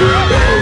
Yeah.